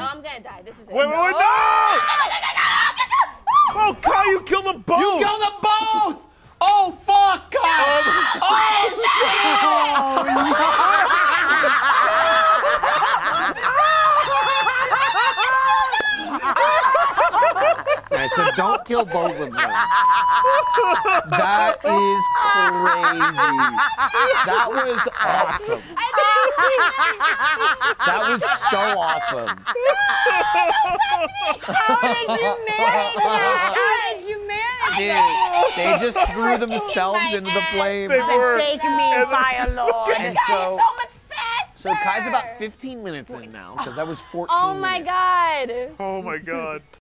Oh, I'm gonna die. This is it. Wait, wait, wait, no! Oh, Kai, you killed them both! You killed them both! Oh, fuck, Kai! All right, so don't kill both of them. That is crazy. That was awesome. That was so awesome. How did you manage that? How did you manage Dude, that? they just threw themselves into the flames. They were. Take me, And fire it's so lord. And so- so much faster. So Kai's about 15 minutes in now, because that was 14 Oh my minutes. god. Oh my god.